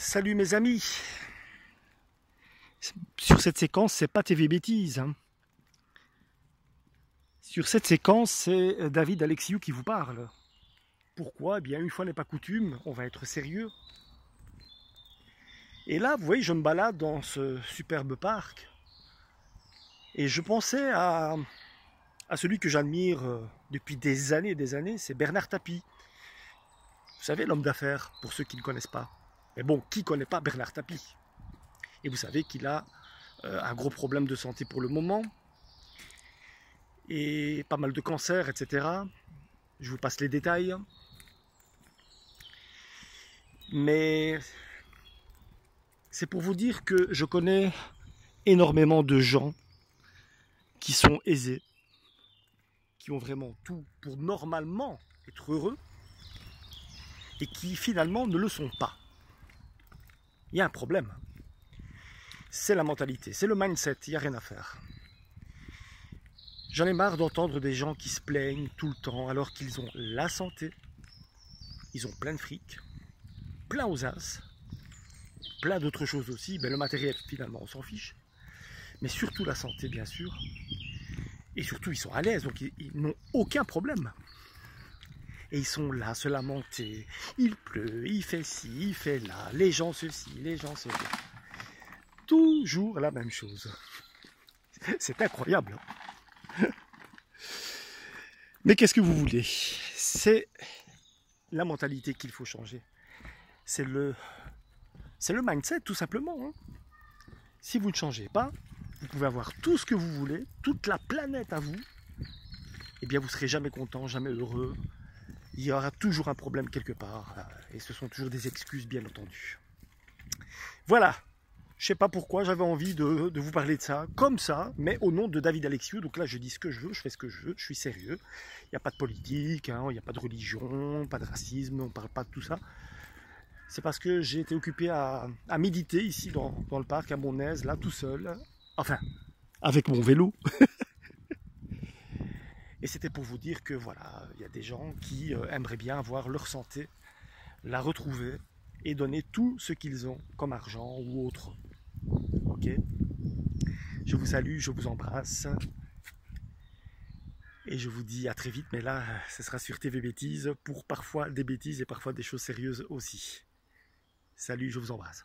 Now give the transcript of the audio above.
Salut mes amis Sur cette séquence, c'est pas TV Bêtises. hein. Sur cette séquence, c'est David Alexiou qui vous parle. Pourquoi? Eh bien, une fois n'est pas coutume, on va être sérieux. Et là, vous voyez, je me balade dans ce superbe parc. Et je pensais à, à celui que j'admire euh, depuis des années et des années, c'est Bernard Tapie. Vous savez, l'homme d'affaires, pour ceux qui ne connaissent pas. Mais bon, qui connaît pas Bernard Tapie? Et vous savez qu'il a euh, un gros problème de santé pour le moment. Et pas mal de cancers, etc. Je vous passe les détails. Mais c'est pour vous dire que je connais énormément de gens qui sont aisés, qui ont vraiment tout pour normalement être heureux, et qui finalement ne le sont pas. Il y a un problème. C'est la mentalité, c'est le mindset, il n'y a rien à faire. J'en ai marre d'entendre des gens qui se plaignent tout le temps alors qu'ils ont la santé, ils ont plein de fric, plein aux as, plein d'autres choses aussi, ben, le matériel finalement on s'en fiche, mais surtout la santé bien sûr, et surtout ils sont à l'aise, donc ils, ils n'ont aucun problème. Et ils sont là, se lamenter. Il pleut, il fait ci, il fait là, les gens ceci, les gens cela. Toujours la même chose. C'est incroyable. Mais qu'est-ce que vous voulez? C'est la mentalité qu'il faut changer. C'est le, c'est le mindset tout simplement. hein. Si vous ne changez pas, vous pouvez avoir tout ce que vous voulez, toute la planète à vous, et bien vous serez jamais content, jamais heureux. Il y aura toujours un problème quelque part, euh, et ce sont toujours des excuses bien entendu. Voilà. Je sais pas pourquoi j'avais envie de, vous parler de ça, comme ça, mais au nom de David Alexiou. Donc là, je dis ce que je veux, je fais ce que je veux, je suis sérieux. Il n'y a pas de politique, hein, il n'y a pas de religion, pas de racisme, on ne parle pas de tout ça. C'est parce que j'ai été occupé à, à méditer ici dans, dans le parc, à mon aise, là, tout seul. Enfin, avec mon vélo. Et c'était pour vous dire que voilà, il y a des gens qui euh, aimeraient bien avoir leur santé, la retrouver et donner tout ce qu'ils ont comme argent ou autre. Ok? Je vous salue, je vous embrasse. Et je vous dis à très vite, mais là, ce sera sur TV Bêtises pour parfois des bêtises et parfois des choses sérieuses aussi. Salut, je vous embrasse.